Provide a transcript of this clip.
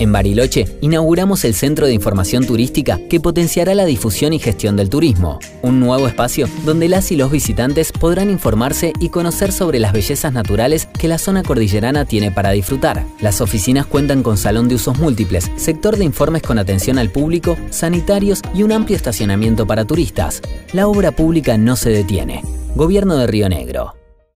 En Bariloche inauguramos el Centro de Información Turística que potenciará la difusión y gestión del turismo, un nuevo espacio donde las y los visitantes podrán informarse y conocer sobre las bellezas naturales que la zona cordillerana tiene para disfrutar. Las oficinas cuentan con salón de usos múltiples, sector de informes con atención al público, sanitarios y un amplio estacionamiento para turistas. La obra pública no se detiene. Gobierno de Río Negro.